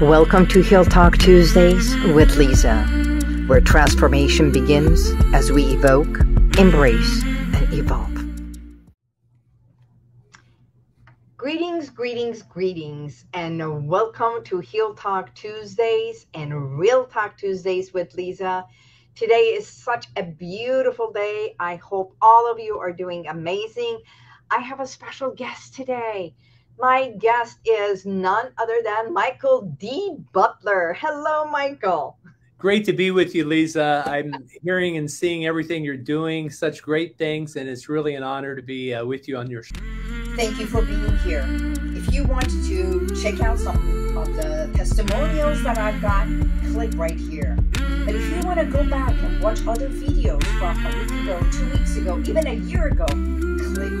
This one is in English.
Welcome to Heal Talk Tuesdays with Liza, where transformation begins as we evoke, embrace, and evolve. Greetings, greetings, greetings, and welcome to Heal Talk Tuesdays and Real Talk Tuesdays with Liza. Today is such a beautiful day. I hope all of you are doing amazing. I have a special guest today. My guest is none other than Michael D. Butler. Hello, Michael. Great to be with you, Liza. I'm hearing and seeing everything you're doing, such great things, and it's really an honor to be uh, with you on your show. Thank you for being here. If you want to check out some of the testimonials that I've got, click right here. But if you want to go back and watch other videos from a week ago, two weeks ago, even a year ago, click